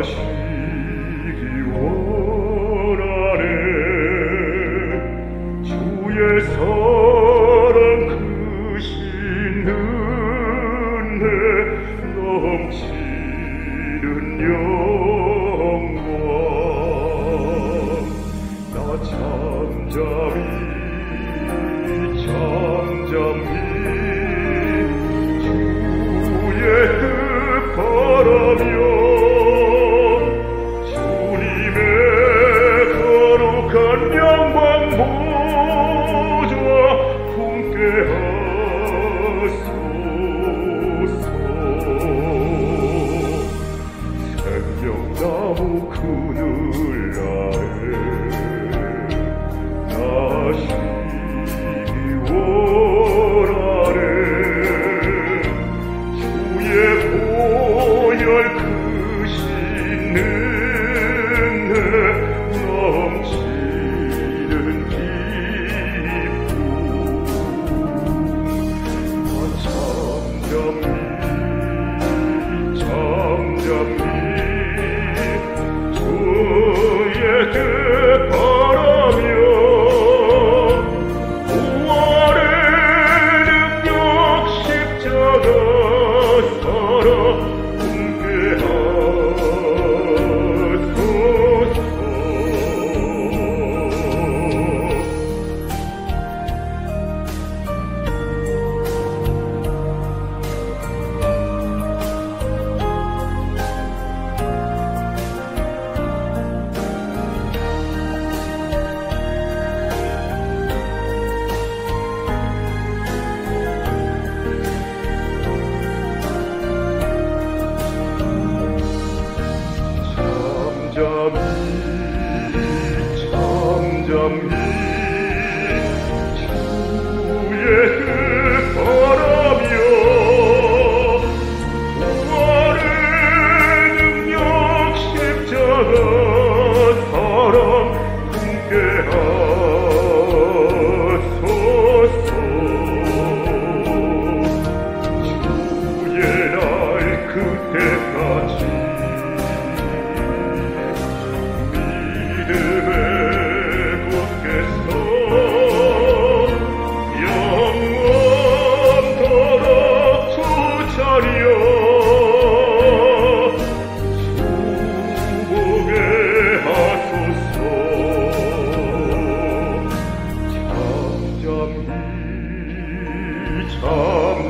Ashigi wo. Oh. your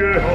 que